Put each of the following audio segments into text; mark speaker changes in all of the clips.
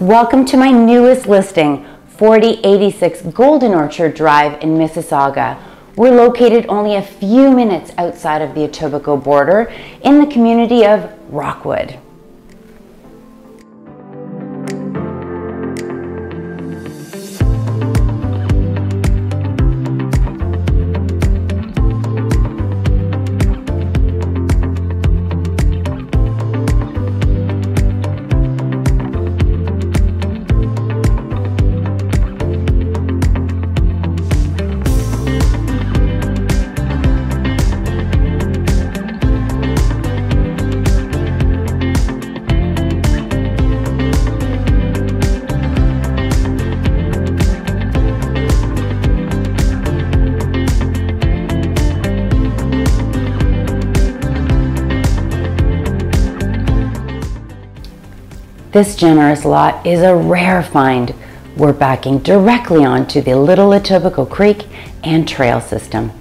Speaker 1: Welcome to my newest listing, 4086 Golden Orchard Drive in Mississauga. We're located only a few minutes outside of the Etobicoke border in the community of Rockwood. This generous lot is a rare find. We're backing directly onto the Little Etobicoke Creek and trail system.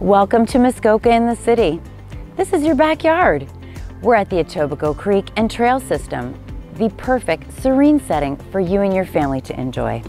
Speaker 1: Welcome to Muskoka in the city. This is your backyard. We're at the Etobicoke Creek and Trail System, the perfect serene setting for you and your family to enjoy.